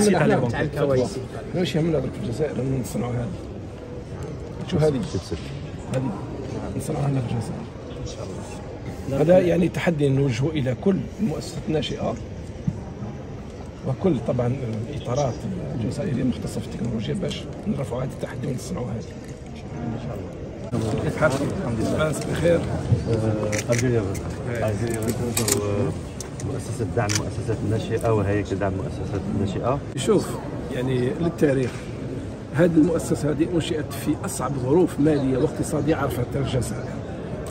سيت على نحن بنك. تاع الكواليسي واش يهمنا درك في الجزائر. لما نصنعوا هذه. شو هذه؟ هذه. نصنعوها هنا في الجزائر. إن شاء الله. هذا يعني تحدي نوجهه إلى كل المؤسسات الناشئه وكل طبعا الإطارات الجزائرية المختصه في التكنولوجيا باش نرفعوا هذا التحدي ونصنعوا هذا كيف حالك؟ الحمد لله. بخير؟ الجزائر الجزائر مؤسسة دعم المؤسسات الناشئة وهيكل دعم المؤسسات الناشئة شوف يعني للتاريخ هذه المؤسسة هذه أنشئت في أصعب ظروف مالية واقتصادية عرفتها الجزائر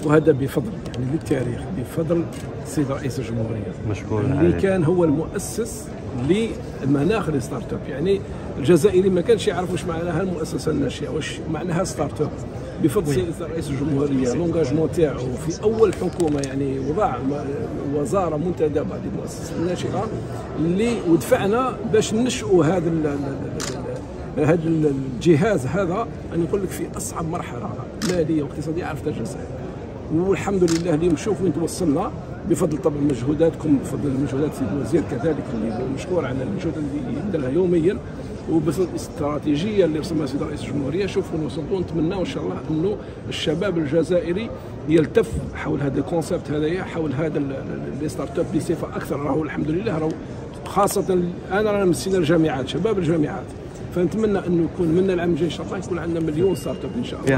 وهذا بفضل يعني للتاريخ بفضل السيد رئيس الجمهورية. مشكور اللي عليك. كان هو المؤسس لمناخ ال startup يعني الجزائري ما كانش يعرف واش معناها المؤسسة الناشئة واش معناها startup بفضل سيد رئيس الجمهورية l'engagement تاعو في أول حكومة يعني وضع وزارة منتدبة للمؤسسه الناشئة اللي ودفعنا باش نشئوا هذا هذا الجهاز هذا أنا نقول لك في أصعب مرحلة مالية واقتصادية عرفتها الجزائر. والحمد لله اليوم شوف وين توصلنا بفضل طبعا مجهوداتكم بفضل مجهودات سيد الوزير كذلك اللي مشكور على المجهود اللي يبذلها يوميا وبفضل الاستراتيجيه اللي رسمها سيد رئيس الجمهورية. شوف وين وصلتوا نتمنى ان شاء الله أنه الشباب الجزائري يلتف حول هذا ال concept هذايا حول هذا les startups بصفه أكثر. راهو الحمد لله راهو خاصة أنا رانا مسينا الجامعات شباب الجامعات. فنتمنى أنه يكون من العام الجاي إن شاء الله يكون عندنا مليون startup إن شاء الله.